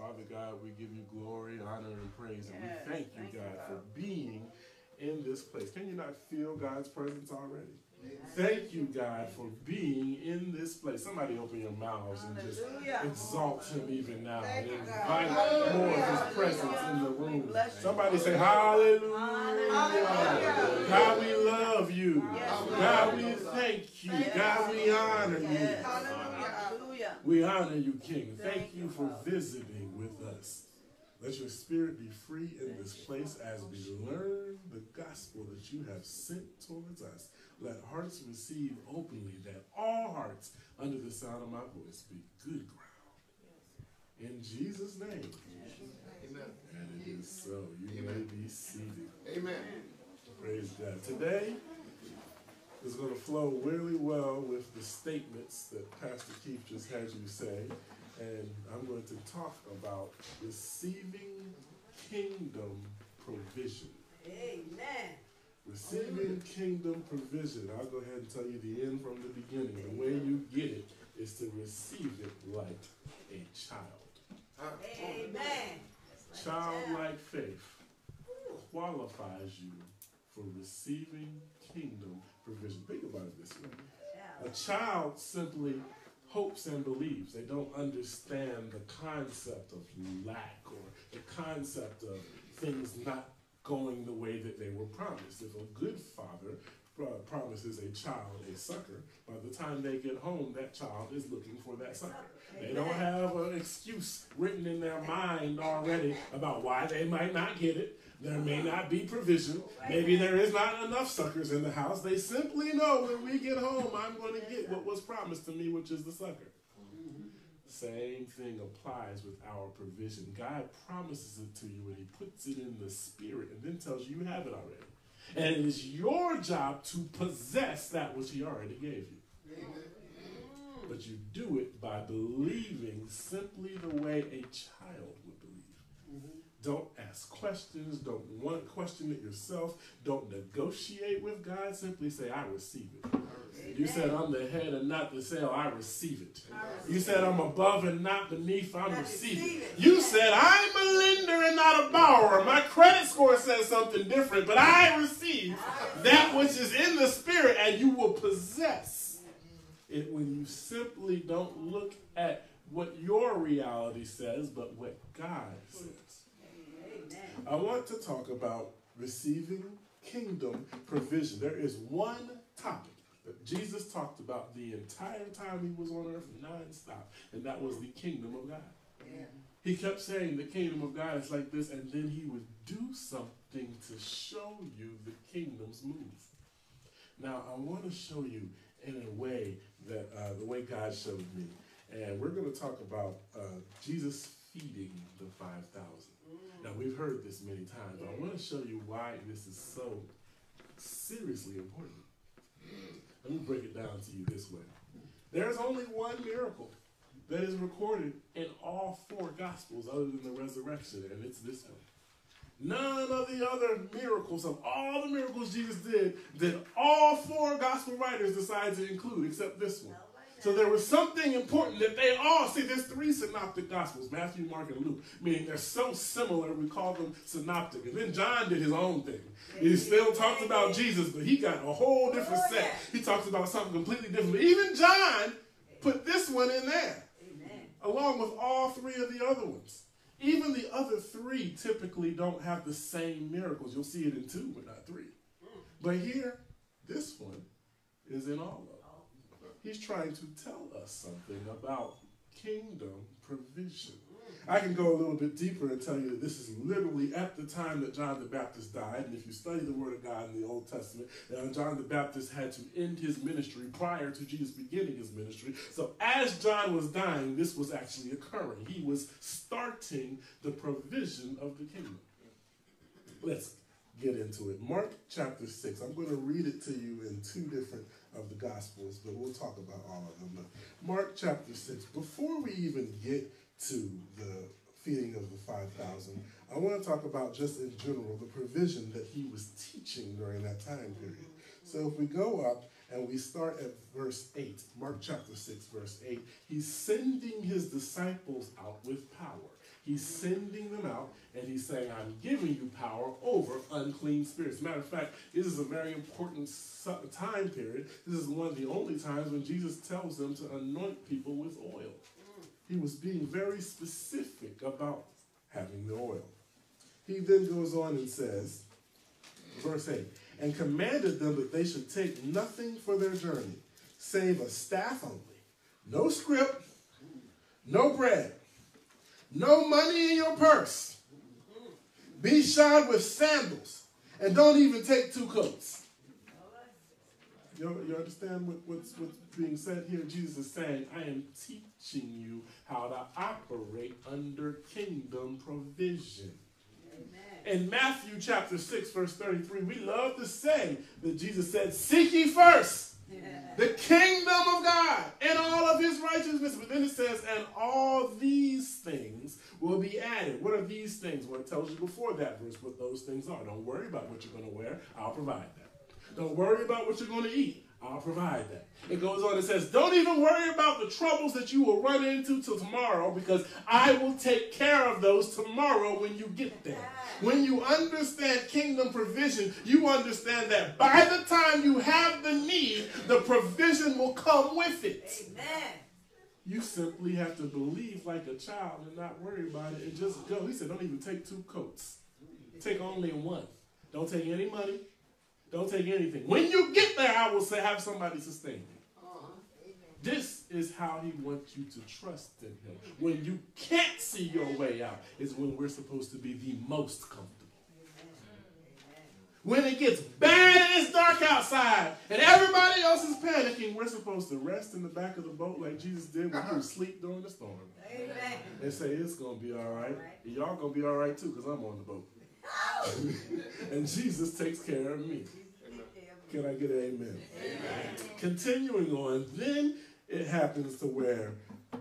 Father God, we give you glory, honor, and praise. And we thank you, thank you, God, God. for being in this place. Can you not feel God's presence already? Thank you, God, for being in this place. Somebody open your mouths and just Hallelujah. exalt him even now. Thank And invite more of his presence in the room. Somebody say, Hallelujah. Hallelujah. God, we love you. Yes, God, we thank you. Yes. God, we honor you. Yes. Hallelujah. We honor you, King. Thank Thank you you, for visiting with us. Let your spirit be free in this place as we learn the gospel that you have sent towards us. Let hearts receive openly that all hearts under the sound of my voice be good ground. In Jesus' name. Amen. And it is so. You may be seated. Amen. Praise God. Today is going to flow really well with the statements that Pastor Keith just had you say. And I'm going to talk about receiving kingdom provision. Amen. Receiving kingdom provision. I'll go ahead and tell you the end from the beginning. The way you get it is to receive it like a child. Amen. Childlike faith qualifies you for receiving kingdom provision. Think about it this way. A child simply hopes and beliefs. They don't understand the concept of lack or the concept of things not going the way that they were promised. If a good father uh, promises a child a sucker, by the time they get home, that child is looking for that sucker. They don't have an excuse written in their mind already about why they might not get it. There may not be provision. Maybe there is not enough suckers in the house. They simply know when we get home, I'm going to get what was promised to me, which is the sucker. Same thing applies with our provision. God promises it to you and He puts it in the spirit and then tells you you have it already. And it is your job to possess that which He already gave you. But you do it by believing simply the way a child would. Don't ask questions. Don't want question it yourself. Don't negotiate with God. Simply say, I receive it. You said I'm the head and not the tail. I receive it. You said I'm above and not beneath. I'm receiving it. You said I'm a lender and not a borrower. My credit score says something different, but I receive that which is in the spirit, and you will possess it when you simply don't look at what your reality says, but what God says. I want to talk about receiving kingdom provision. There is one topic that Jesus talked about the entire time he was on earth nonstop, and that was the kingdom of God. He kept saying the kingdom of God is like this, and then he would do something to show you the kingdom's move. Now, I want to show you in a way that uh, the way God showed me. And we're going to talk about uh, Jesus feeding the 5,000. Now, we've heard this many times, but I want to show you why this is so seriously important. Let me break it down to you this way. There's only one miracle that is recorded in all four gospels other than the resurrection, and it's this one. None of the other miracles, of all the miracles Jesus did, did all four gospel writers decide to include except this one. So there was something important that they all see. There's three synoptic gospels Matthew, Mark, and Luke, meaning they're so similar, we call them synoptic. And then John did his own thing. He still talks about Jesus, but he got a whole different oh, set. He talks about something completely different. But even John put this one in there, along with all three of the other ones. Even the other three typically don't have the same miracles. You'll see it in two, but not three. But here, this one is in all of them. He's trying to tell us something about kingdom provision. I can go a little bit deeper and tell you that this is literally at the time that John the Baptist died. And if you study the Word of God in the Old Testament, uh, John the Baptist had to end his ministry prior to Jesus beginning his ministry. So as John was dying, this was actually occurring. He was starting the provision of the kingdom. Let's get into it. Mark chapter 6. I'm going to read it to you in two different of the Gospels, but we'll talk about all of them. But Mark chapter 6. Before we even get to the feeding of the 5,000, I want to talk about just in general the provision that he was teaching during that time period. So if we go up and we start at verse 8, Mark chapter 6, verse 8, he's sending his disciples out with power. He's sending them out and he's saying, I'm giving you power over unclean spirits. Matter of fact, this is a very important time period. This is one of the only times when Jesus tells them to anoint people with oil. He was being very specific about having the oil. He then goes on and says, verse 8, and commanded them that they should take nothing for their journey, save a staff only, no scrip, no bread, no money in your purse. Be shod with sandals, and don't even take two coats. You, you understand what, what's, what's being said here? Jesus is saying, I am teaching you how to operate under kingdom provision. In Matthew chapter 6, verse 33, we love to say that Jesus said, Seek ye first the kingdom of God and all of his righteousness. But then it says, And all these things will added. What are these things? Well, it tells you before that verse what those things are. Don't worry about what you're going to wear, I'll provide that. Don't worry about what you're going to eat. I'll provide that. It goes on and says, Don't even worry about the troubles that you will run into till tomorrow because I will take care of those tomorrow when you get there. When you understand kingdom provision, you understand that by the time you have the need, the provision will come with it. Amen. You simply have to believe like a child and not worry about it and just go. He said, Don't even take two coats, take only one. Don't take any money. Don't take anything. When you get there, I will say, have somebody sustain you. Uh-huh. This is how he wants you to trust in him. When you can't see your way out, is when we're supposed to be the most comfortable. When it gets bad and it's dark outside and everybody else is panicking, we're supposed to rest in the back of the boat like Jesus did when he was asleep during the storm. Amen. And say, it's going to be all right. Y'all going to be all right too because I'm on the boat. and Jesus takes care of me. Can I get an amen? amen? Continuing on, then it happens to where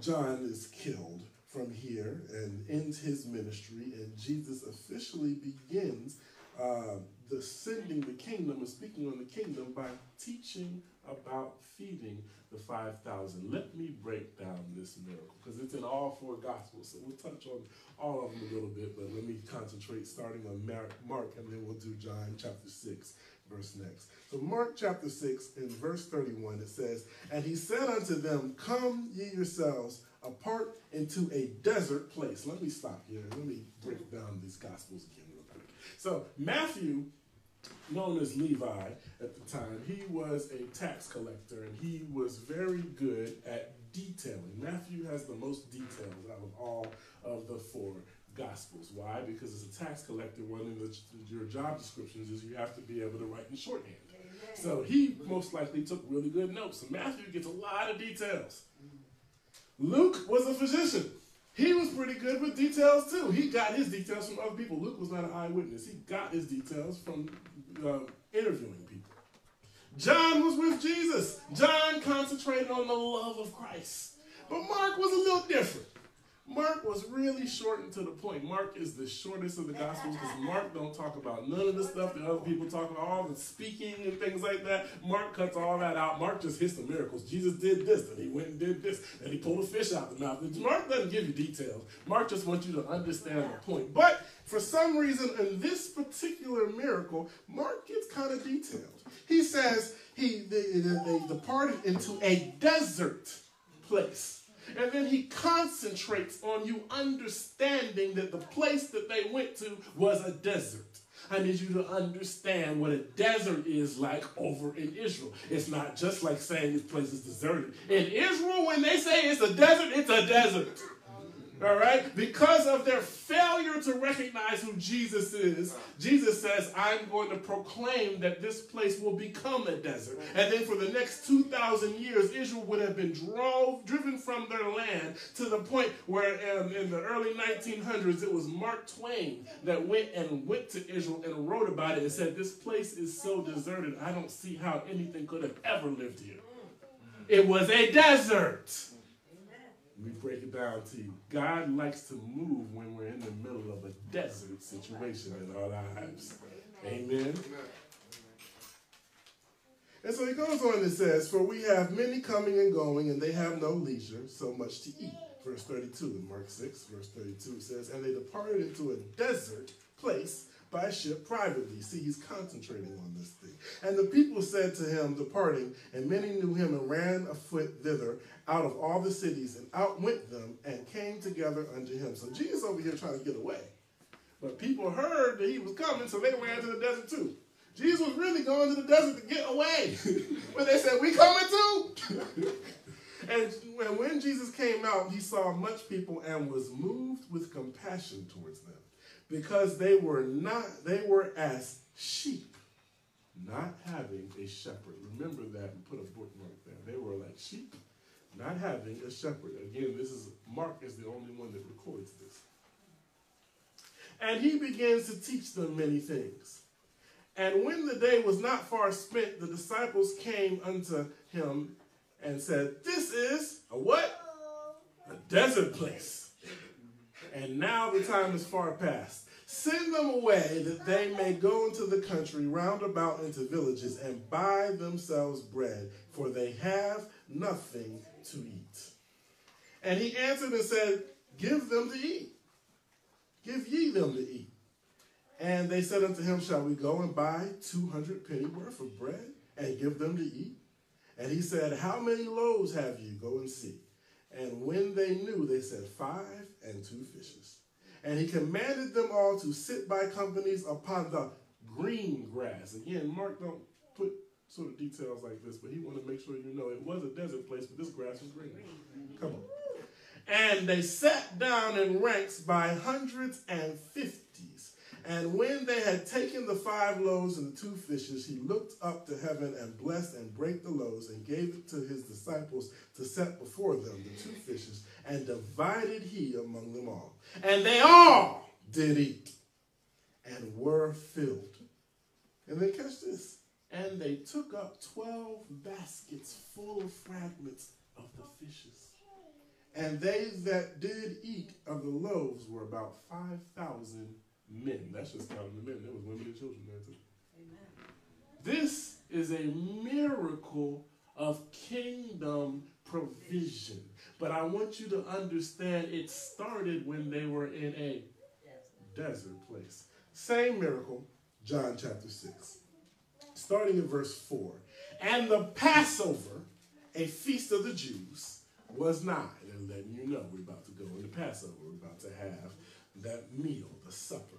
John is killed from here and ends his ministry, and Jesus officially begins uh, the sending the kingdom and speaking on the kingdom by teaching about feeding the 5,000. Let me break down this miracle because it's in all four Gospels. So we'll touch on all of them a little bit, but let me concentrate starting on Mark and then we'll do John chapter 6 verse next. So Mark chapter 6 in verse 31 it says, And he said unto them, Come ye yourselves apart into a desert place. Let me stop here. Let me break down these gospels again real quick. So Matthew, known as Levi at the time, he was a tax collector and he was very good at detailing. Matthew has the most details out of all of the four Gospels. Why? Because as a tax collector, one of the, your job descriptions is you have to be able to write in shorthand. Amen. So he most likely took really good notes. So Matthew gets a lot of details. Luke was a physician. He was pretty good with details too. He got his details from other people. Luke was not an eyewitness. He got his details from uh, interviewing people. John was with Jesus. John concentrated on the love of Christ. But Mark was a little different. Mark was really short and to the point. Mark is the shortest of the Gospels because Mark don't talk about none of the stuff that other people talk about, all the speaking and things like that. Mark cuts all that out. Mark just hits the miracles. Jesus did this, and he went and did this, and he pulled a fish out of the mouth. Mark doesn't give you details. Mark just wants you to understand the point. But for some reason, in this particular miracle, Mark gets kind of detailed. He says he they, they departed into a desert place. And then he concentrates on you understanding that the place that they went to was a desert. I need you to understand what a desert is like over in Israel. It's not just like saying this place is deserted. In Israel, when they say it's a desert, it's a desert. All right? Because of their failure to recognize who Jesus is, Jesus says, I'm going to proclaim that this place will become a desert. And then for the next 2,000 years, Israel would have been drove, driven from their land to the point where um, in the early 1900s, it was Mark Twain that went and went to Israel and wrote about it and said, This place is so deserted, I don't see how anything could have ever lived here. It was a desert. We break it down to you. God likes to move when we're in the middle of a desert situation in our lives. Amen. And so he goes on and says, For we have many coming and going, and they have no leisure so much to eat. Verse 32 in Mark 6, verse 32 says, And they departed into a desert place by ship privately. See, he's concentrating on this thing. And the people said to him, departing, and many knew him and ran afoot thither out of all the cities and outwent them and came together unto him. So Jesus over here trying to get away. But people heard that he was coming, so they ran to the desert too. Jesus was really going to the desert to get away. but they said, We coming too? and when Jesus came out, he saw much people and was moved with compassion towards them because they were not, they were as sheep, not having a shepherd. Remember that and put a bookmark there. They were like sheep, not having a shepherd. Again, this is Mark is the only one that records this. And he begins to teach them many things. And when the day was not far spent, the disciples came unto him and said, This is a what? A desert place. And now the time is far past. Send them away that they may go into the country round about into villages and buy themselves bread, for they have nothing to eat. And he answered and said, Give them to eat. Give ye them to eat. And they said unto him, Shall we go and buy 200 penny worth of bread and give them to eat? And he said, How many loaves have you? Go and see. And when they knew, they said, Five and two fishes. And he commanded them all to sit by companies upon the green grass. Again, Mark don't put sort of details like this, but he wanted to make sure you know it was a desert place, but this grass was green. Come on. And they sat down in ranks by hundreds and fifties. And when they had taken the five loaves and the two fishes, he looked up to heaven and blessed and brake the loaves and gave it to his disciples to set before them the two fishes, and divided he among them all. And they all did eat and were filled. And then catch this. And they took up 12 baskets full of fragments of the fishes. And they that did eat of the loaves were about 5,000 men. That's just counting the men. There was women and children there too. Amen. This is a miracle of kingdom provision. But I want you to understand it started when they were in a desert place. Same miracle, John chapter 6. Starting in verse 4. And the Passover, a feast of the Jews, was nigh. And letting you know we're about to go into Passover. We're about to have that meal, the supper.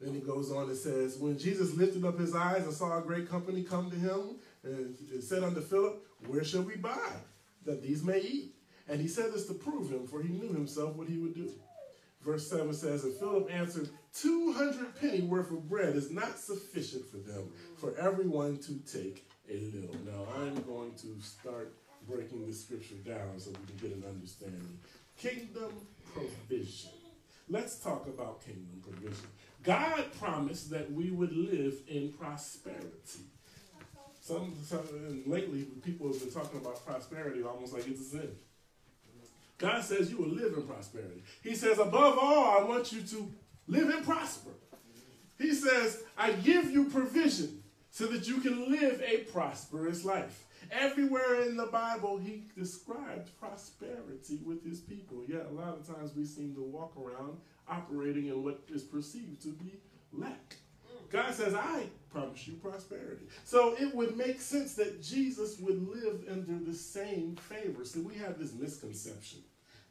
Then he goes on and says, When Jesus lifted up his eyes and saw a great company come to him, and said unto Philip, Where shall we buy that these may eat? And he said this to prove him, for he knew himself what he would do. Verse 7 says, And Philip answered, 200 penny worth of bread is not sufficient for them, for everyone to take a little. Now, I'm going to start breaking this scripture down so we can get an understanding. Kingdom provision. Let's talk about kingdom provision. God promised that we would live in prosperity. Some, some lately, people have been talking about prosperity almost like it's a sin. God says you will live in prosperity. He says, above all, I want you to live and prosper. He says, I give you provision so that you can live a prosperous life. Everywhere in the Bible, he described prosperity with his people. Yet a lot of times we seem to walk around operating in what is perceived to be lack. God says, I promise you prosperity. So it would make sense that Jesus would live under the same favor. See, we have this misconception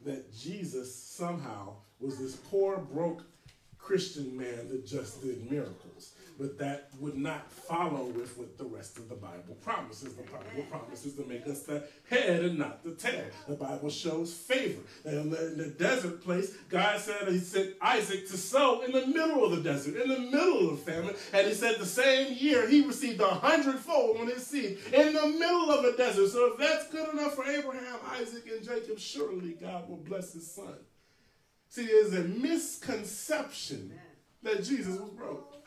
that Jesus somehow was this poor, broke Christian man that just did miracles but that would not follow with what the rest of the Bible promises. The Bible promises to make us the head and not the tail. The Bible shows favor. And in the desert place, God said He sent Isaac to sow in the middle of the desert, in the middle of the famine. And He said the same year he received a hundredfold on his seed in the middle of a desert. So if that's good enough for Abraham, Isaac, and Jacob, surely God will bless his son. See, there's a misconception that Jesus was broke.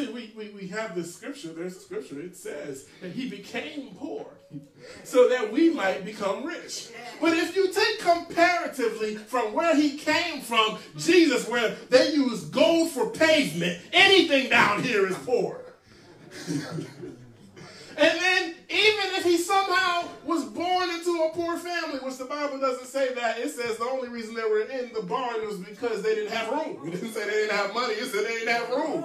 See, we, we, we have this scripture, there's a scripture, it says that he became poor so that we might become rich. But if you take comparatively from where he came from, Jesus, where they use gold for pavement, anything down here is poor. and then Even if he somehow was born into a poor family, which the Bible doesn't say that, it says the only reason they were in the barn was because they didn't have room. It didn't say they didn't have money, it said they didn't have room.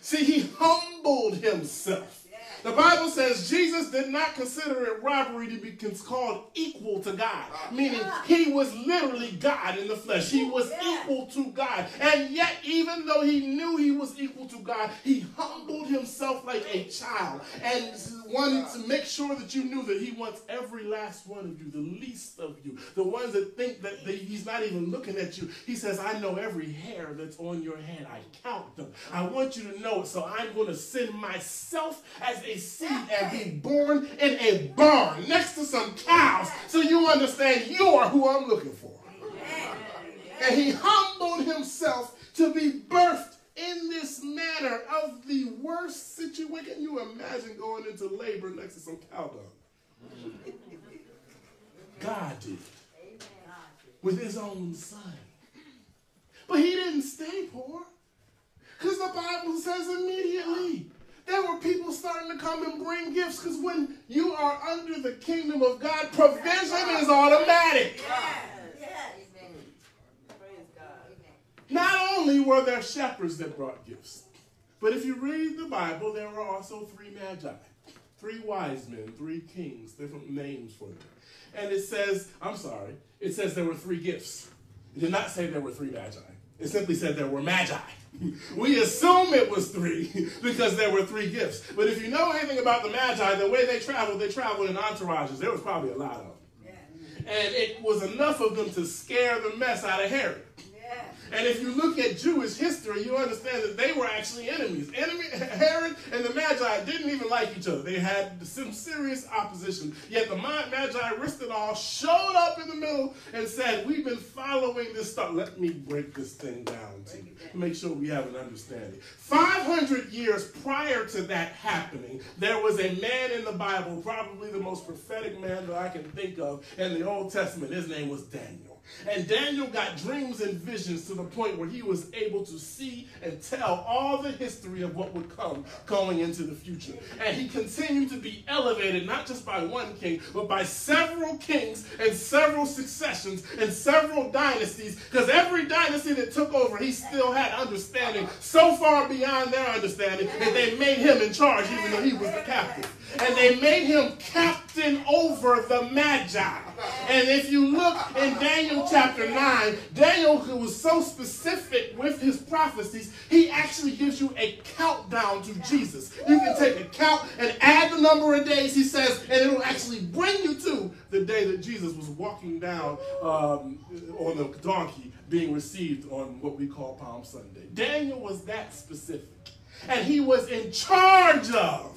See, he humbled himself. The Bible says Jesus did not consider it robbery to be called equal to God, ah. meaning he was literally God in the flesh. He was equal to God. And yet, even though he knew he was equal to God, he humbled himself like a child and wanted to make sure that you knew that he wants every last one of you, the least of you, the ones that think that they, he's not even looking at you. He says, I know every hair that's on your head. I count them. I want you to know it, so I'm going to send myself as a seed and be born in a barn next to some cows so you understand you're who I'm looking for. And he humbled himself to be birthed in this manner of the worst situation. Can you imagine going into labor next to some cow dung? God did. With his own son. But he didn't stay poor. Because the Bible says immediately there were people starting to come and bring gifts because when you are under the kingdom of God, provision is automatic. Not only were there shepherds that brought gifts, but if you read the Bible, there were also three magi, three wise men, three kings, different names for them. And it says, I'm sorry, it says there were three gifts. It did not say there were three magi. It simply said there were magi. We assume it was three because there were three gifts. But if you know anything about the Magi, the way they traveled, they traveled in entourages. There was probably a lot of them. And it was enough of them to scare the mess out of Herod. And if you look at Jewish history, you understand that they were actually enemies. Enemy, Herod and the Magi didn't even like each other. They had some serious opposition. Yet the Magi risked it all, showed up in the middle, and said, We've been following this stuff. Let me break this thing down to you, make sure we have an understanding. 500 years prior to that happening, there was a man in the Bible, probably the most prophetic man that I can think of in the Old Testament. His name was Daniel. And Daniel got dreams and visions to the point where he was able to see and tell all the history of what would come going into the future. And he continued to be elevated not just by one king, but by several kings and several successions and several dynasties. Because every dynasty that took over, he still had understanding so far beyond their understanding that they made him in charge, even though he was the captain. And they made him captain over the Magi. And if you look in Daniel chapter 9, Daniel, who was so specific with his prophecies, he actually gives you a countdown to Jesus. You can take a count and add the number of days, he says, and it'll actually bring you to the day that Jesus was walking down um, on the donkey being received on what we call Palm Sunday. Daniel was that specific and he was in charge of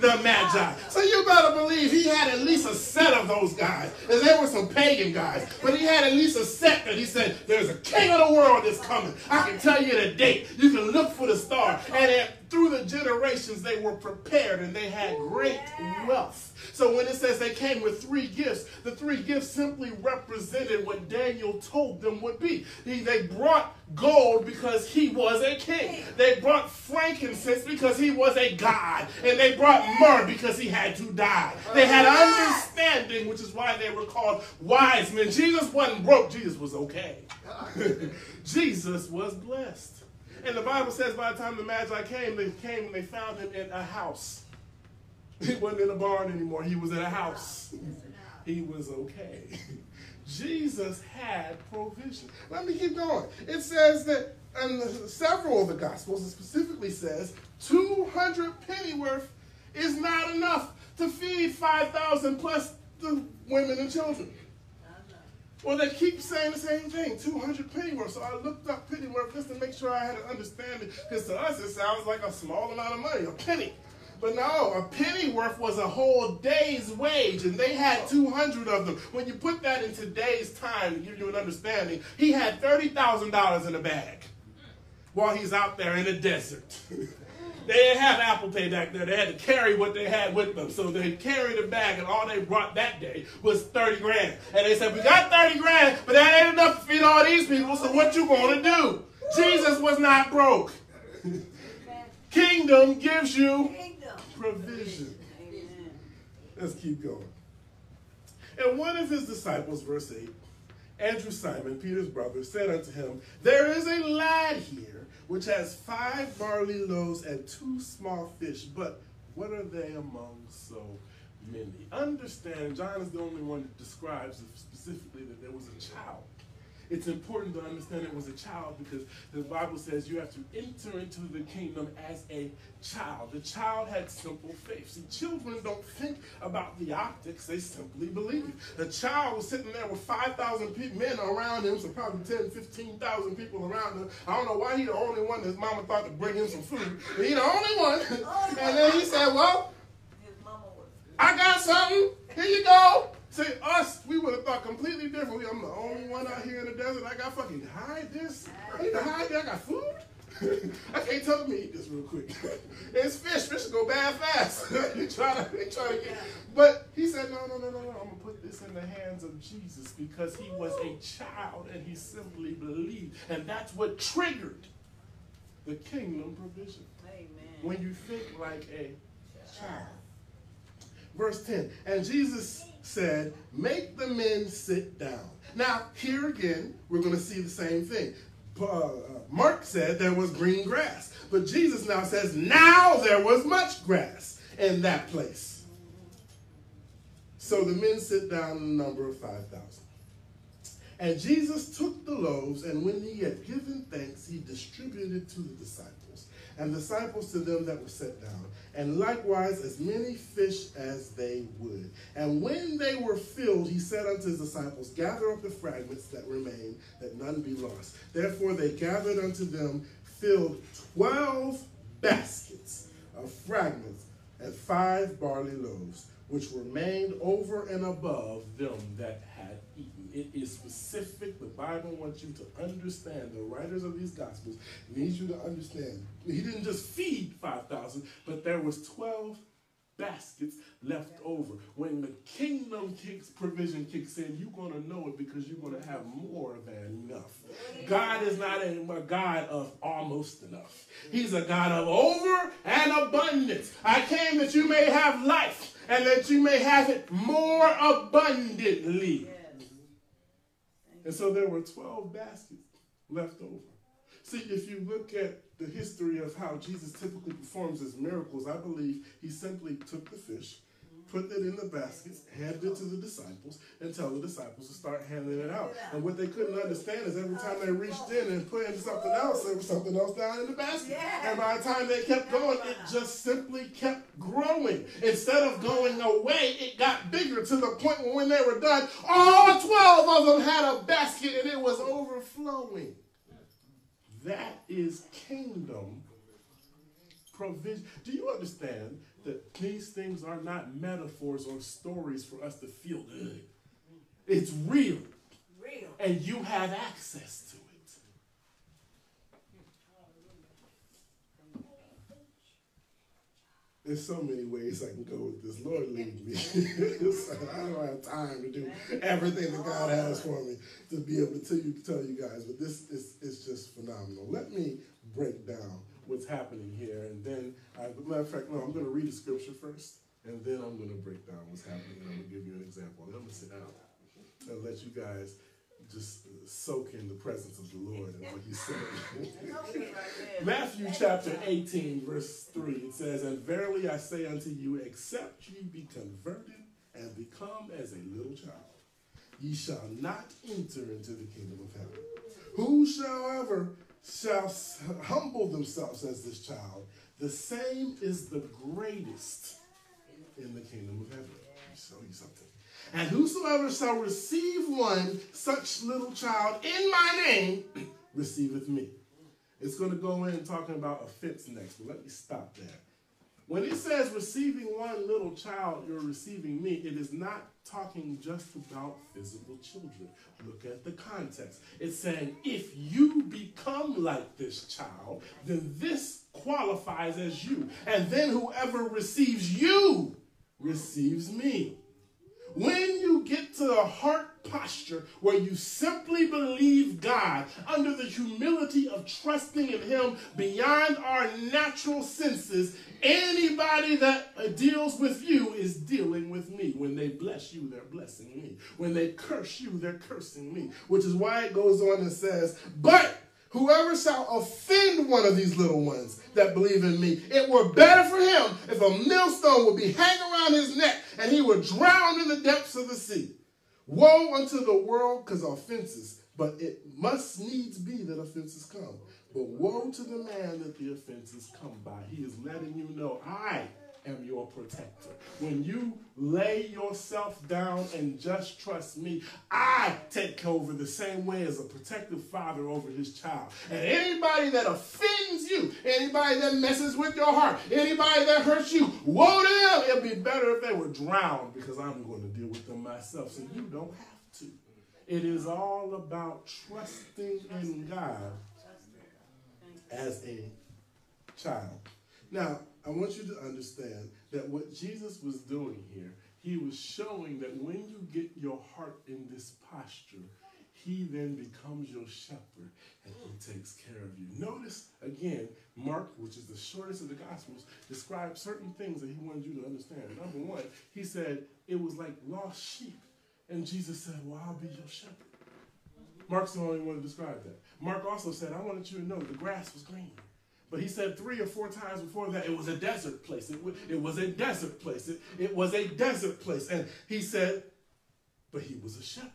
the Magi. So you better believe he had at least a set of those guys. And there were some pagan guys, but he had at least a set that he said, There's a king of the world that's coming. I can tell you the date. You can look for the star. And it, through the generations, they were prepared and they had great wealth. So when it says they came with three gifts, the three gifts simply represented what Daniel told them would be. He, they brought gold because he was a king. They brought frankincense because he was a god. And they brought myrrh because he had to die. They had understanding, which is why they were called wise men. Jesus wasn't broke, Jesus was okay. Jesus was blessed. And the Bible says by the time the Magi came, they came and they found him in a house. He wasn't in a barn anymore. He was in a house. He was okay. Jesus had provision. Let me keep going. It says that in several of the Gospels, it specifically says 200 pennyworth is not enough to feed 5,000 plus the women and children. Well, they keep saying the same thing, 200 pennyworth. So I looked up pennyworth just to make sure I had an understanding, because to us it sounds like a small amount of money, a penny. But no, a penny worth was a whole day's wage, and they had 200 of them. When you put that in today's time to give you an understanding, he had $30,000 in a bag while he's out there in the desert. they didn't have Apple Pay back there. They had to carry what they had with them. So they carried a bag, and all they brought that day was 30 grand. And they said, we got 30 grand, but that ain't enough to feed all these people, so what you to do? Jesus was not broke. Kingdom gives you provision. Let's keep going. And one of his disciples, verse 8, Andrew Simon, Peter's brother, said unto him, There is a lad here which has five barley loaves and two small fish, but what are they among so many? Understand, John is the only one that describes specifically that there was a child it's important to understand it was a child because the Bible says you have to enter into the kingdom as a child. The child had simple faith. See, children don't think about the optics, they simply believe. The child was sitting there with 5,000 men around him, so probably 10, 15,000 people around him. I don't know why he the only one his mama thought to bring him some food. He the only one. and then he said, well, his mama was I got something. Here you go. See, us, we would have thought completely differently. I'm the only one out here in the desert. I got fucking hide this. I need to hide this. I got food. I can't tell them to eat this real quick. it's fish. Fish go bad fast. they try to, they try to get. But he said, no, no, no, no, no. I'm gonna put this in the hands of Jesus because he was a child and he simply believed, and that's what triggered the kingdom provision. Amen. When you think like a child. Verse 10. And Jesus said, Make the men sit down. Now, here again, we're going to see the same thing. Uh, Mark said there was green grass, but Jesus now says, Now there was much grass in that place. So the men sit down in the number of 5,000. And Jesus took the loaves, and when he had given thanks, he distributed to the disciples and disciples to them that were set down, and likewise as many fish as they would. And when they were filled, he said unto his disciples, Gather up the fragments that remain, that none be lost. Therefore they gathered unto them, filled twelve baskets of fragments, and five barley loaves, which remained over and above them that. It is specific. The Bible wants you to understand. The writers of these Gospels need you to understand. He didn't just feed 5,000, but there was 12 baskets left over. When the kingdom kicks, provision kicks in, you're going to know it because you're going to have more than enough. God is not a, a, God of almost enough. He's a God of over and abundance. I came that you may have life and that you may have it more abundantly. And so there were 12 baskets left over. See, if you look at the history of how Jesus typically performs his miracles, I believe he simply took the fish, put it in the baskets, handed it to the disciples, and tell the disciples to start handing it out. And what they couldn't understand is every time they reached in and put in something else, there was something else down in the basket. And by the time they kept going, it just simply kept growing. Instead of going away, it got bigger to the point where when they were done, all 12 of them had a basket and it was overflowing. That is kingdom provision. Do you understand that these things are not metaphors or stories for us to feel good. It's real. Real. And you have access to it. There's so many ways I can go with this. Lord, lead me. I don't have time to do everything that God has for me to be able to tell you, tell you guys, but this is it's just phenomenal. Let me break down what's happening here. And then, uh, I, matter of fact, no, I'm going to read the scripture first, and then I'm going to break down what's happening, and I'm going to give you an example. And I'm going to sit down and let you guys just soak in the presence of the Lord and what He's saying. Matthew chapter 18, verse 3, it says, And verily I say unto you, except ye be converted and become as a little child, ye shall not enter into the kingdom of heaven. Whosoever shall humble themselves as this child, the same is the greatest in the kingdom of heaven. Let me show you something. And whosoever shall receive one such little child in my name receiveth me. It's going to go in talking about offense next, but let me stop there. When it says receiving one little child, you're receiving me, it is not talking just about physical children. Look at the context. It's saying if you become like this child, then this qualifies as you. And then whoever receives you receives me. When you get to the heart posture, where you simply believe God under the humility of trusting in Him beyond our natural senses, anybody that uh, deals with you is dealing with me. When they bless you, they're blessing me. When they curse you, they're cursing me. Which is why it goes on and says, But Whoever shall offend one of these little ones that believe in me, it were better for him if a millstone would be hanged around his neck and he would drown in the depths of the sea. Woe unto the world because of offenses, but it must needs be that offenses come. But woe to the man that the offenses come by. He is letting you know, I am your protector. When you lay yourself down and just trust me, I take over the same way as a protective father over his child. And anybody that offends you, anybody that messes with your heart, anybody that hurts you, woe to them. It'd be better if they were drowned because I'm going to deal with them myself. So you don't have to. It is all about trusting in God as a child. Now, I want you to understand that what Jesus was doing here, he was showing that when you get your heart in this posture, he then becomes your shepherd and he takes care of you. Notice again, Mark, which is the shortest of the Gospels, describes certain things that he wanted you to understand. Number one, he said it was like lost sheep. And Jesus said, Well, I'll be your shepherd. Mark's the only one to describe that. Mark also said, I wanted you to know the grass was green. But he said three or four times before that it was a desert place. It, it was a desert place. It, it was a desert place. And he said, but he was a shepherd.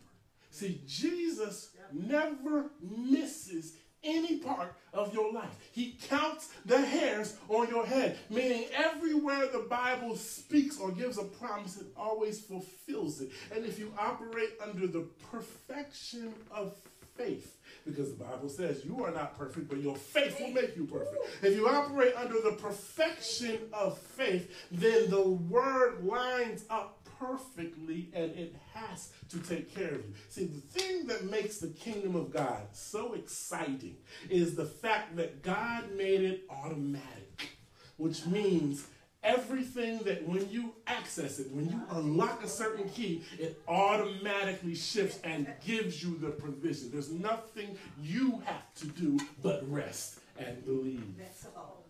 See, Jesus never misses any part of your life. He counts the hairs on your head, meaning everywhere the Bible speaks or gives a promise, it always fulfills it. And if you operate under the perfection of faith, because the Bible says you are not perfect, but your faith will make you perfect. If you operate under the perfection of faith, then the word lines up perfectly and it has to take care of you. See, the thing that makes the kingdom of God so exciting is the fact that God made it automatic, which means everything that when you access it, when you unlock a certain key, it automatically shifts and gives you the provision. There's nothing you have to do but rest and believe. That's all.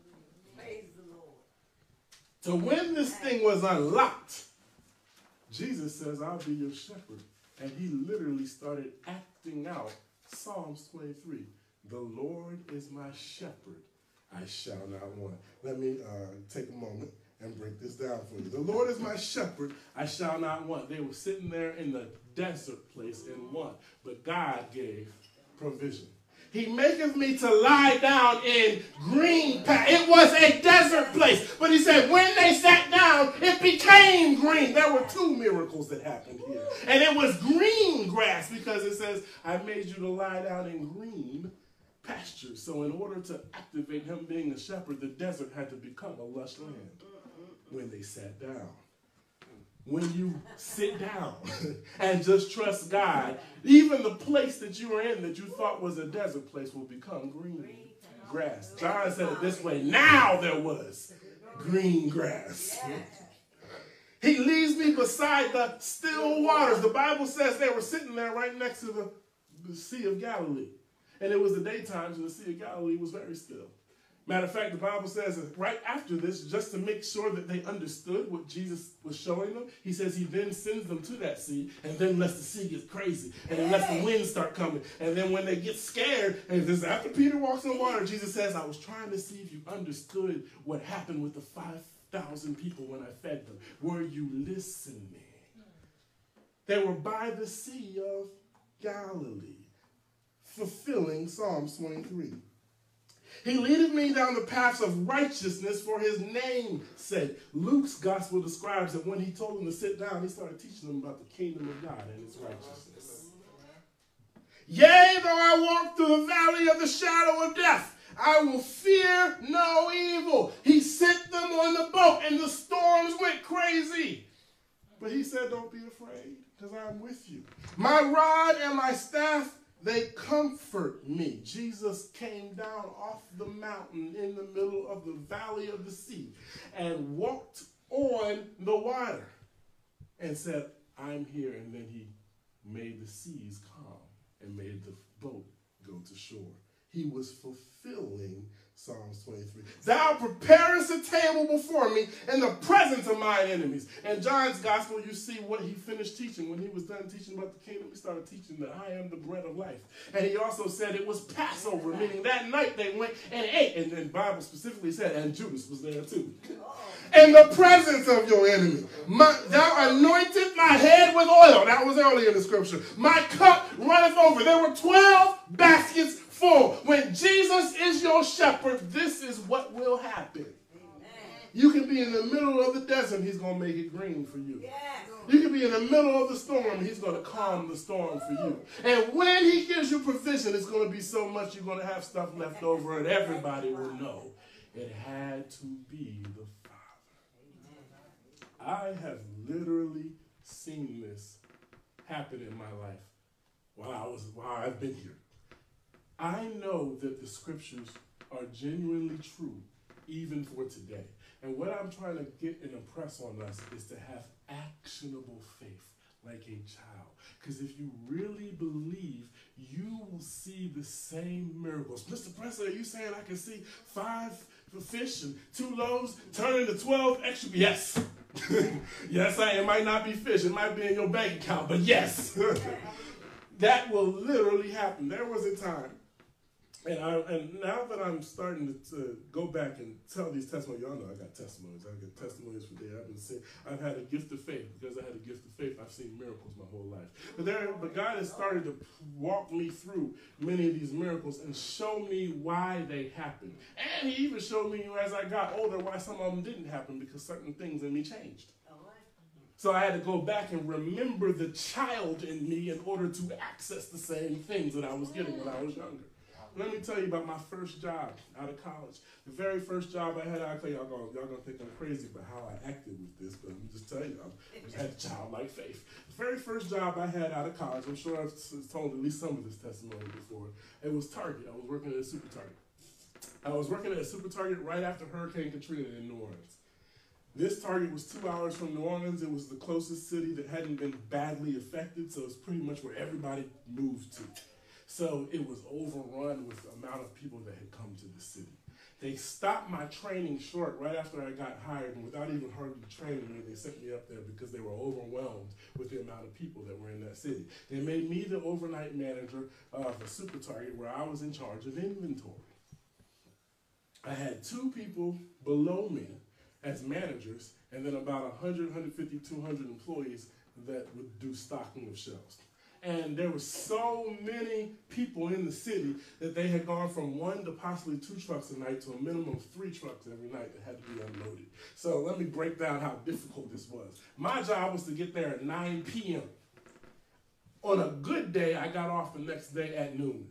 Praise the Lord. So when this thing was unlocked, Jesus says, I'll be your shepherd. And he literally started acting out Psalms 23. The Lord is my shepherd. I shall not want. Let me uh, take a moment and break this down for you. The Lord is my shepherd, I shall not want. They were sitting there in the desert place and want, but God gave provision. He maketh me to lie down in green path. It was a desert place. But he said, when they sat down, it became green. There were two miracles that happened here. And it was green grass because it says, I made you to lie down in green pastures. So in order to activate him being a shepherd, the desert had to become a lush land when they sat down. When you sit down and just trust God, even the place that you are in that you thought was a desert place will become green grass. John said it this way now there was green grass. He leads me beside the still waters. The Bible says they were sitting there right next to the, the Sea of Galilee. And it was the daytime, and the Sea of Galilee was very still. Matter of fact, the Bible says that right after this, just to make sure that they understood what Jesus was showing them, he says he then sends them to that sea and then lets the sea get crazy and then lets the winds start coming. And then when they get scared, and this after Peter walks on water, Jesus says, I was trying to see if you understood what happened with the 5,000 people when I fed them. Were you listening? They were by the Sea of Galilee, fulfilling Psalms 23. He leadeth me down the paths of righteousness for his name's sake. Luke's gospel describes that when he told them to sit down, he started teaching them about the kingdom of God and its righteousness. Yea, though I walk through the valley of the shadow of death, I will fear no evil. He sent them on the boat, and the storms went crazy. But he said, Don't be afraid, because I'm with you. My rod and my staff, they comfort me. Jesus came down off the mountain in the middle of the valley of the sea and walked on the water and said, I'm here. And then he made the seas calm and made the boat go to shore. He was fulfilling Psalms 23. Thou preparest a table before me in the presence of my enemies. In John's gospel, you see what he finished teaching. When he was done teaching about the kingdom, he started teaching that I am the bread of life. And he also said it was Passover, meaning that night they went and ate. And then Bible specifically said, and Judas was there too. In the presence of your enemy. My, thou anointed my head with oil. That was early in the scripture. My cup runneth over. There were 12 baskets full. When Jesus is your shepherd, this is what will happen. You can be in the middle of the desert, he's going to make it green for you. You can be in the middle of the storm, he's going to calm the storm for you. And when he gives you provision, it's going to be so much you're going to have stuff left over, and everybody will know it had to be the Father. I have literally seen this happen in my life while I was while I've been here. I know that the scriptures are genuinely true, even for today. And what I'm trying to get and impress on us is to have actionable faith like a child. Because if you really believe, you will see the same miracles. Mr. Pressley, are you saying I can see five fish and two loaves turn into 12 extra? Yes. yes, I, it might not be fish. It might be in your bank account, but yes. that will literally happen. There was a time and I and now that I'm starting to, to, go back and tell these testimonies, y'all know I got testimonies. I get testimonies for there. I've been seeing, I've had a gift of faith because I had a gift of faith. I've seen miracles my whole life. But there, but God has started to walk me through many of these miracles and show me why they happened. And He even showed me as I got older why some of them didn't happen because certain things in me changed. So I had to go back and remember the child in me in order to access the same things that I was getting when I was younger. Let me tell you about my first job out of college. The very first job I had, I tell y'all gonna, y'all gonna think I'm crazy about how I acted with this, but I'm just telling you, I had childlike faith. The very first job I had out of college, I'm sure I've told at least some of this testimony before. It was Target. I was working at a super Target. I was working at a super Target right after Hurricane Katrina in New Orleans. This Target was two hours from New Orleans. It was the closest city that hadn't been badly affected, so it's pretty much where everybody moved to. So it was overrun with the amount of people that had come to the city. They stopped my training short right after I got hired, and without even hardly training me, they sent me up there because they were overwhelmed with the amount of people that were in that city. They made me the overnight manager of a super target where I was in charge of inventory. I had two people below me as managers, and then about 100, 150, 200 employees that would do stocking of shelves and there were so many people in the city that they had gone from one to possibly two trucks a night to a minimum of three trucks every night that had to be unloaded. So let me break down how difficult this was. My job was to get there at 9 p.m. On a good day, I got off the next day at noon.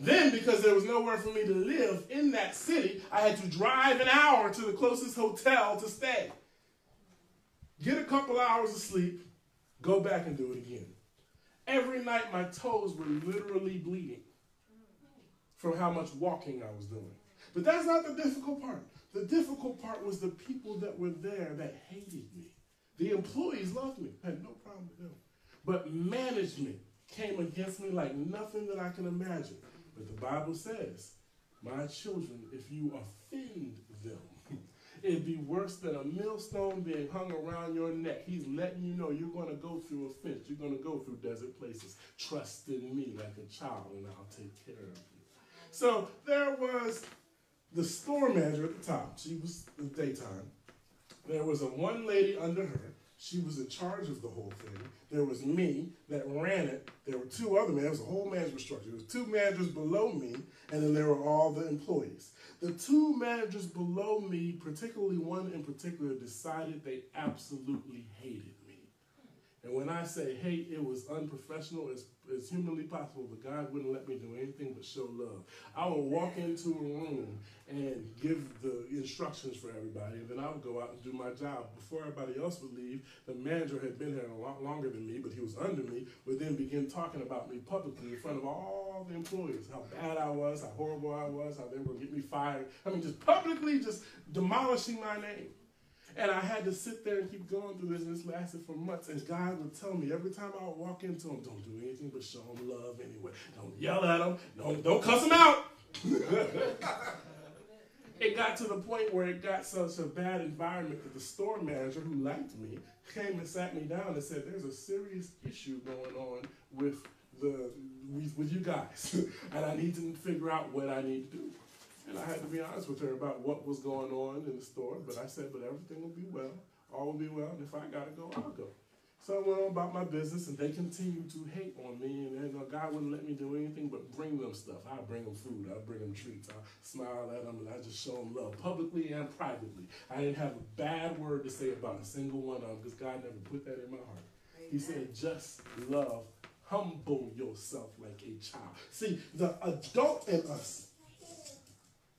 Then, because there was nowhere for me to live in that city, I had to drive an hour to the closest hotel to stay. Get a couple hours of sleep, Go back and do it again. Every night my toes were literally bleeding from how much walking I was doing. But that's not the difficult part. The difficult part was the people that were there that hated me. The employees loved me, I had no problem with them. But management came against me like nothing that I can imagine. But the Bible says, My children, if you offend them, It'd be worse than a millstone being hung around your neck. He's letting you know you're going to go through a fence. You're going to go through desert places. Trust in me like a child, and I'll take care of you. So there was the store manager at the top. She was the daytime. There was a one lady under her. She was in charge of the whole thing. There was me that ran it. There were two other men. It was a whole management structure. There was two managers below me, and then there were all the employees. The two managers below me, particularly one in particular, decided they absolutely hated me. And when I say hate, it was unprofessional as, as humanly possible, but God wouldn't let me do anything but show love. I would walk into a room and give the instructions for everybody, and then I would go out and do my job. Before everybody else would leave, the manager had been here a lot longer than me, but he was under me, would then begin talking about me publicly in front of all the employees, how bad I was, how horrible I was, how they were going to get me fired. I mean, just publicly just demolishing my name. And I had to sit there and keep going through this, and this lasted for months. And God would tell me every time I would walk into him, don't do anything but show him love anyway. Don't yell at him. Don't, don't cuss him out. it got to the point where it got such a bad environment that the store manager who liked me came and sat me down and said, There's a serious issue going on with the with, with you guys. and I need to figure out what I need to do. And I had to be honest with her about what was going on in the store. But I said, But everything will be well. All will be well. And if I gotta go, I'll go. So I went on about my business, and they continued to hate on me, and you know, God wouldn't let me do anything but bring them stuff. I bring them food, I bring them treats, I smile at them, and I just show them love publicly and privately. I didn't have a bad word to say about a single one of them because God never put that in my heart. He said, just love, humble yourself like a child. See, the adult in us,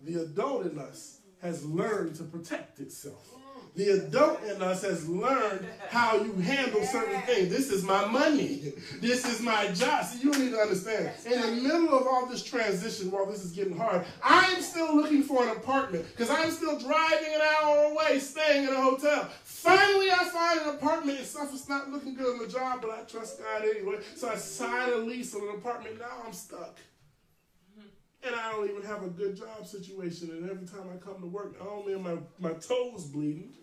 the adult in us has learned to protect itself. The adult in us has learned how you handle certain things. This is my money. This is my job. See, you need to understand. In the middle of all this transition, while this is getting hard, I'm still looking for an apartment because I'm still driving an hour away, staying in a hotel. Finally, I find an apartment stuff is not looking good on the job, but I trust God anyway. So I sign a lease on an apartment. Now I'm stuck. And I don't even have a good job situation. And every time I come to work, not only am my, my toes bleeding,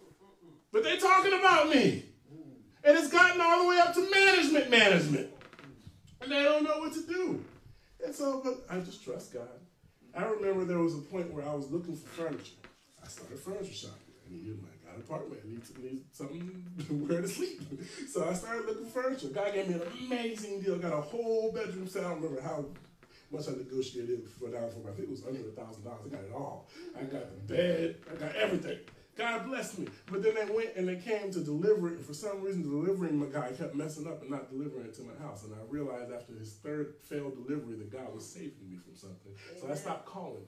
but they're talking about me. And it's gotten all the way up to management management. And they don't know what to do. And so, but I just trust God. I remember there was a point where I was looking for furniture. I started furniture shopping. I needed my got apartment. I need, to, need something where to sleep. So I started looking for furniture. God gave me an amazing deal. Got a whole bedroom set. I don't remember how much I negotiated for down for. I think it was under a thousand dollars. I got it all. I got the bed. I got everything. God blessed me. But then they went and they came to deliver it. For some reason, delivering my guy kept messing up and not delivering it to my house. And I realized after his third failed delivery that God was saving me from something. So I stopped calling.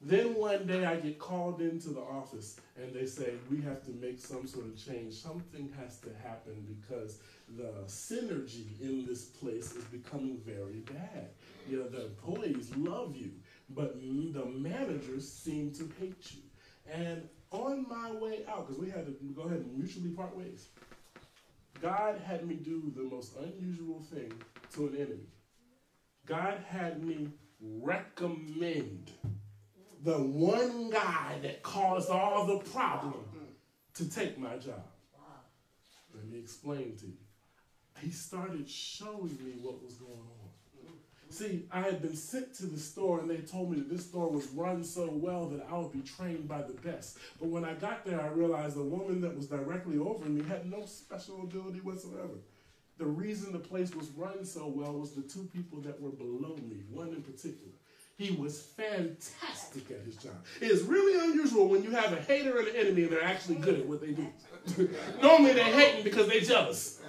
Then one day I get called into the office and they say, We have to make some sort of change. Something has to happen because the synergy in this place is becoming very bad. You know, the employees love you, but the managers seem to hate you. And on my way out, because we had to go ahead and mutually part ways, God had me do the most unusual thing to an enemy. God had me recommend the one guy that caused all the problem to take my job. Let me explain to you. He started showing me what was going on. See, I had been sent to the store and they told me that this store was run so well that I would be trained by the best. But when I got there, I realized the woman that was directly over me had no special ability whatsoever. The reason the place was run so well was the two people that were below me, one in particular. He was fantastic at his job. It is really unusual when you have a hater and an enemy and they're actually good at what they do. Normally they're hating because they're jealous.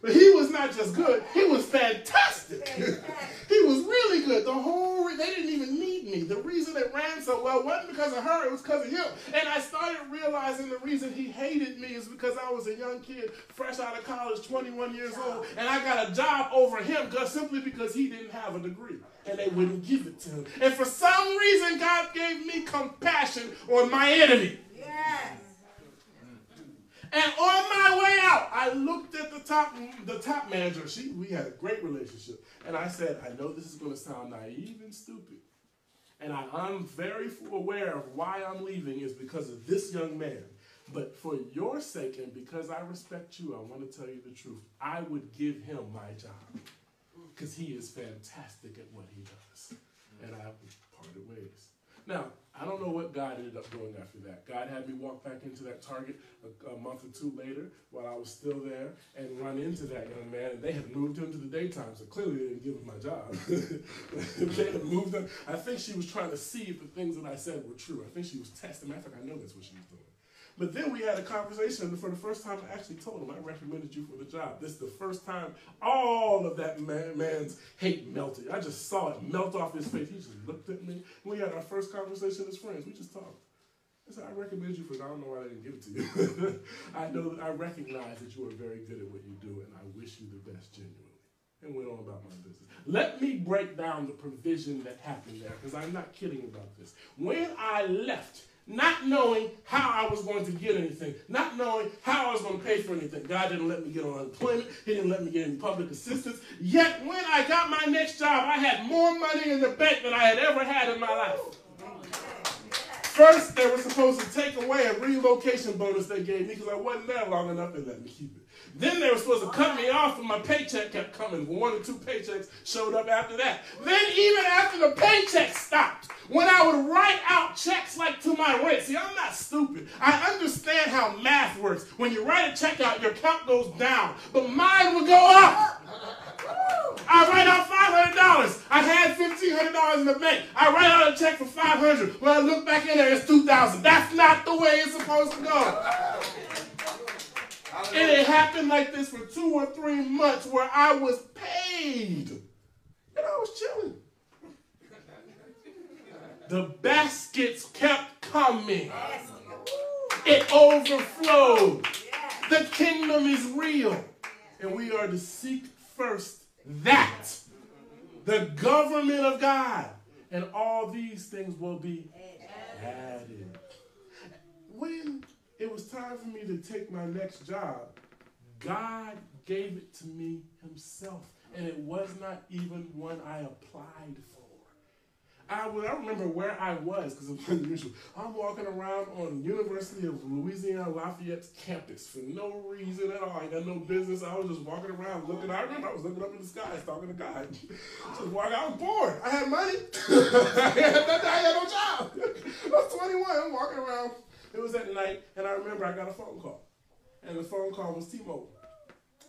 But he was not just good, he was fantastic. he was really good. The whole, they didn't even need me. The reason it ran so well wasn't because of her, it was because of him. And I started realizing the reason he hated me is because I was a young kid, fresh out of college, 21 years old, and I got a job over him just simply because he didn't have a degree. And they wouldn't give it to him. And for some reason, God gave me compassion on my enemy. Yes. And on my way out, I looked at the top, the top manager. She, we had a great relationship, and I said, "I know this is going to sound naive and stupid, and I, I'm very aware of why I'm leaving is because of this young man. But for your sake and because I respect you, I want to tell you the truth. I would give him my job because he is fantastic at what he does, and I parted ways. Now, I don't know what God ended up doing after that. God had me walk back into that Target a, a, month or two later while I was still there and run into that young man. And they had moved him to the daytime, so clearly they didn't give him my job. they had moved him. I think she was trying to see if the things that I said were true. I think she was testing. Matter of fact, I know that's what she was doing. But then we had a conversation, and for the first time, I actually told him I recommended you for the job. This is the first time all of that man, man's hate melted. I just saw it melt off his face. He just looked at me. We had our first conversation as friends. We just talked. I said, I recommend you for. I don't know why I didn't give it to you. I know I recognize that you are very good at what you do, and I wish you the best genuinely. And went on about my business. Let me break down the provision that happened there, because I'm not kidding about this. When I left, not knowing how I was going to get anything, not knowing how I was going to pay for anything. God didn't let me get on unemployment. He didn't let me get any public assistance. Yet when I got my next job, I had more money in the bank than I had ever had in my life. First, they were supposed to take away a relocation bonus they gave me because I wasn't there long enough. They let me keep it. Then they were supposed to cut me off, and my paycheck kept coming. One or two paychecks showed up after that. Then, even after the paycheck stopped, when I would write out checks like to my rent, see, I'm not stupid. I understand how math works. When you write a check out, your count goes down, but mine would go up. I write out $500. I had $1,500 in the bank. I write out a check for 500. When I look back in there, it's 2,000. That's not the way it's supposed to go. And it happened like this for two or three months where I was paid. And I was chilling. The baskets kept coming. It overflowed. The kingdom is real. And we are to seek first that. The government of God. And all these things will be added. When it was time for me to take my next job, God gave it to me himself. And it was not even one I applied for. I, I remember where I was because it was unusual. I'm walking around on University of Louisiana Lafayette's campus for no reason at all. I got no business. I was just walking around looking. I remember I was looking up in the skies talking to God. just walking. I was bored. I had money. I, had nothing, I had no job. I was 21. I'm walking around. It was at night, and I remember I got a phone call, and the phone call was T-Mobile,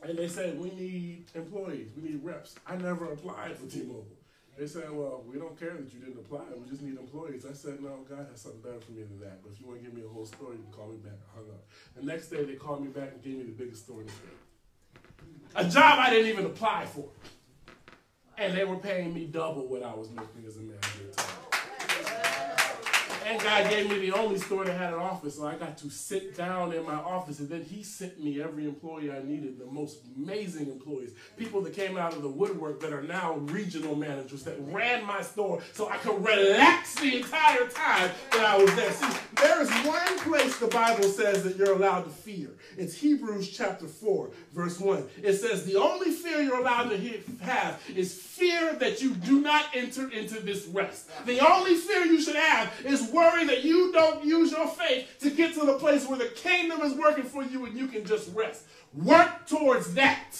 and they said we need employees, we need reps. I never applied for T-Mobile. They said, well, we don't care that you didn't apply. We just need employees. I said, no, God has something better for me than that. But if you want to give me a whole story, you can call me back. I hung up. The next day, they called me back and gave me the biggest story in the A job I didn't even apply for. And they were paying me double what I was making as a manager. And God gave me the only store that had an office, so I got to sit down in my office. And then He sent me every employee I needed, the most amazing employees, people that came out of the woodwork that are now regional managers that ran my store so I could relax the entire time that I was there. See, there is one place the Bible says that you're allowed to fear. It's Hebrews chapter 4, verse 1. It says, The only fear you're allowed to have is fear that you do not enter into this rest. The only fear you should have is worry that you don't use your faith to get to the place where the kingdom is working for you and you can just rest. Work towards that.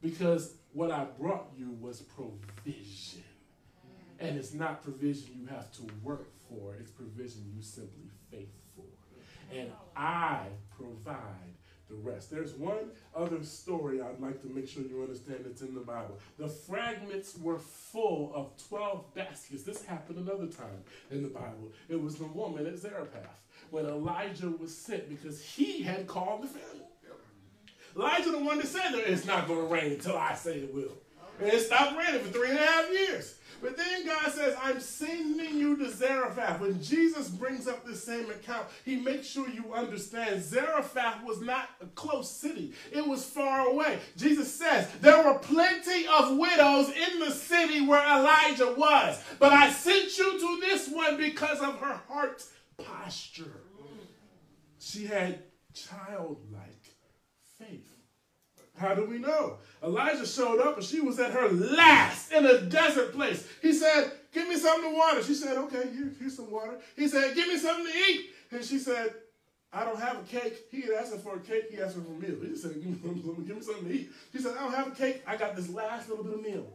Because what I brought you was provision. And it's not provision you have to work for, it's provision you simply faith for. And I provide the rest. There's one other story I'd like to make sure you understand that's in the Bible. The fragments were full of 12 baskets. This happened another time in the Bible. It was the woman at Zarephath when Elijah was sent because he had called the family. Elijah, the one that said it's not going to rain until I say it will. And it stopped raining for three and a half years. But then God says, I'm sending you to Zarephath. When Jesus brings up this same account, he makes sure you understand Zarephath was not a close city, it was far away. Jesus says, There were plenty of widows in the city where Elijah was, but I sent you to this one because of her heart posture. She had childlike faith. How do we know? Elijah showed up and she was at her last in a desert place. He said, Give me something to water. She said, Okay, here, here's some water. He said, Give me something to eat. And she said, I don't have a cake. He had asked her for a cake. He asked her for a meal. He said, give me, give me something to eat. She said, I don't have a cake. I got this last little bit of meal.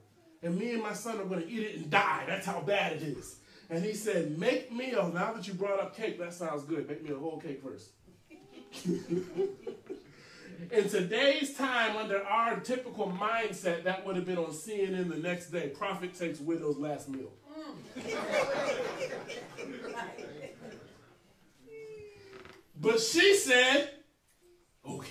And me and my son are going to eat it and die. That's how bad it is. And he said, Make meal. Now that you brought up cake, that sounds good. Make me a whole cake first. In today's time, under our typical mindset, that would have been on CNN the next day. Prophet takes widow's last meal. but she said, okay.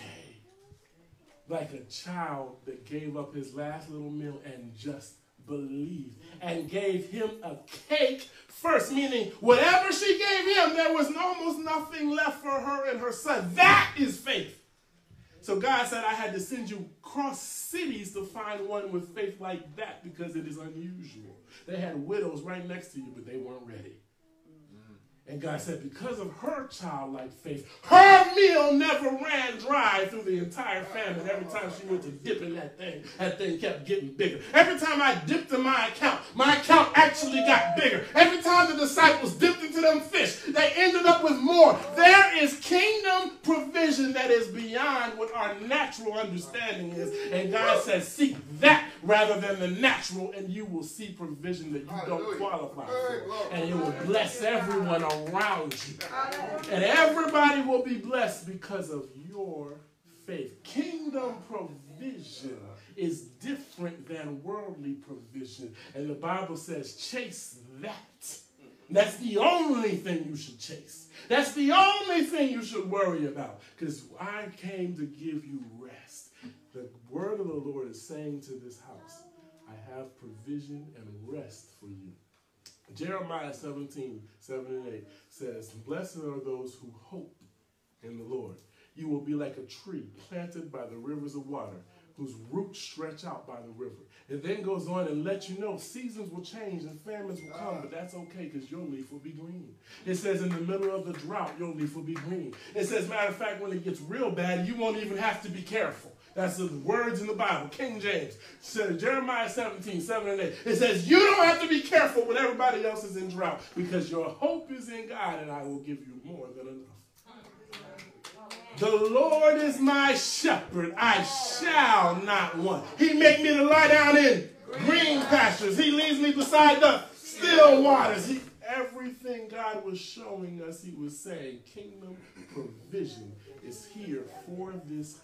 Like a child that gave up his last little meal and just believed and gave him a cake first, meaning whatever she gave him, there was almost nothing left for her and her son. That is faith. So God said I had to send you cross cities to find one with faith like that because it is unusual. They had widows right next to you, but they weren't ready. And God said, because of her childlike faith, her meal never ran dry through the entire famine. Every time she went to dip in that thing, that thing kept getting bigger. Every time I dipped in my account, my account actually got bigger. Every time the disciples dipped into them fish, they ended up with more. There is kingdom provision that is beyond what our natural understanding is. And God says, seek that rather than the natural, and you will see provision that you don't qualify for. And it will bless everyone around you. And everybody will be blessed because of your faith. Kingdom provision is different than worldly provision. And the Bible says, chase that. That's the only thing you should chase. That's the only thing you should worry about. Because I came to give you rest. The word of the Lord is saying to this house, I have provision and rest for you. Jeremiah 17, 7 and 8 says, Blessed are those who hope in the Lord. You will be like a tree planted by the rivers of water, whose roots stretch out by the river. It then goes on and lets you know seasons will change and famines will come, but that's okay because your leaf will be green. It says in the middle of the drought, your leaf will be green. It says, matter of fact, when it gets real bad, you won't even have to be careful. That's the words in the Bible. King James says, Jeremiah 17, 7 and 8. It says, You don't have to be careful when everybody else is in drought because your hope is in God and I will give you more than enough. The Lord is my shepherd. I shall not want. He make me to lie down in green pastures. He leads me beside the still waters. He, everything God was showing us, he was saying, kingdom provision is here for this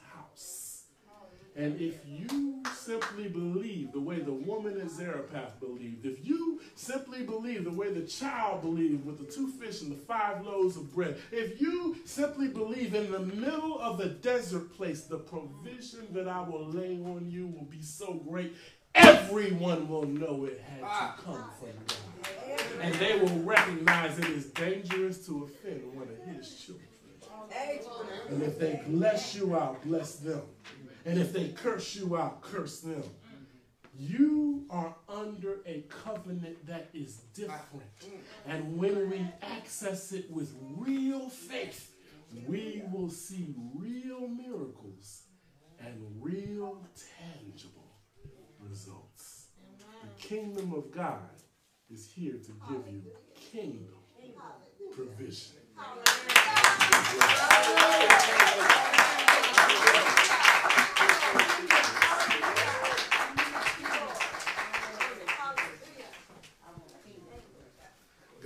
and if you simply believe the way the woman in Zarephath believed, if you simply believe the way the child believed with the two fish and the five loaves of bread, if you simply believe in the middle of the desert place, the provision that I will lay on you will be so great, everyone will know it had to ah. come from God. And they will recognize it is dangerous to offend one of his children. And if they bless you, I'll bless them. And if they curse you out, curse them. You are under a covenant that is different. And when we access it with real faith, we will see real miracles and real tangible results. The kingdom of God is here to give you kingdom provision.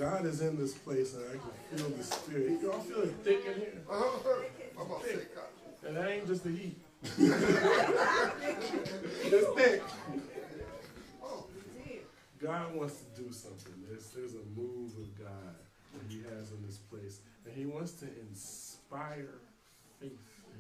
God is in this place and I can feel the spirit. Y'all feel it thick in here? Uh-huh. Thick. And that ain't just the heat. it's thick. God wants to do something. There's, there's a move of God that he has in this place. And he wants to inspire faith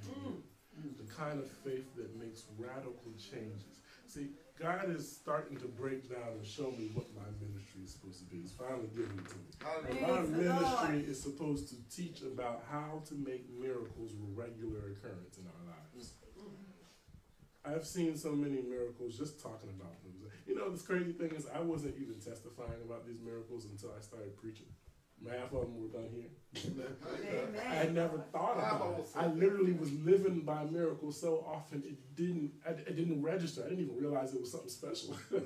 in you. The kind of faith that makes radical changes. See, God is starting to break down and show me what my ministry is supposed to be. He's finally giving it to me. My ministry is supposed to teach about how to make miracles a regular occurrence in our lives. I've seen so many miracles just talking about them. You know, this crazy thing is I wasn't even testifying about these miracles until I started preaching. Half of them were done here. I had never thought about it. I literally was living by miracles so often it didn't I, it didn't register. I didn't even realize it was something special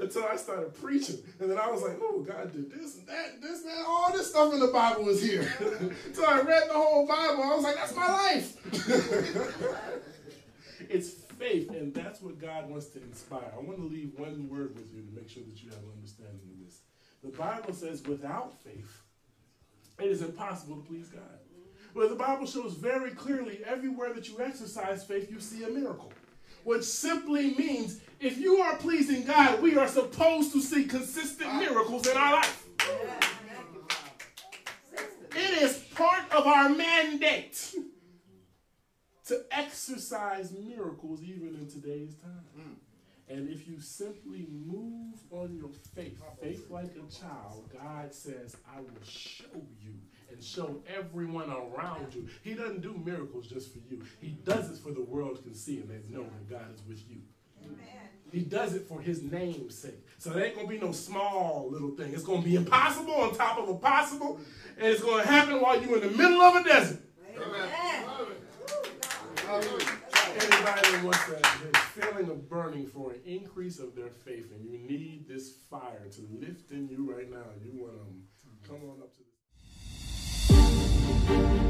until I started preaching, and then I was like, "Oh, God did this and that, and this and that. All this stuff in the Bible is here." so I read the whole Bible. I was like, "That's my life." it's faith, and that's what God wants to inspire. I want to leave one word with you to make sure that you have an understanding of this. The Bible says, without faith, it is impossible to please God. But the Bible shows very clearly everywhere that you exercise faith, you see a miracle. Which simply means if you are pleasing God, we are supposed to see consistent miracles in our life. It is part of our mandate to exercise miracles even in today's time. And if you simply move on your faith, faith like a child, God says, I will show you and show everyone around you. He doesn't do miracles just for you. He does it for the world can see and they know that God is with you. He does it for his name's sake. So there ain't going to be no small little thing. It's going to be impossible on top of impossible. And it's going to happen while you're in the middle of a desert. Amen. Anybody wants that, feeling of burning for an increase of their faith, and you need this fire to lift in you right now. You want to come on up to this.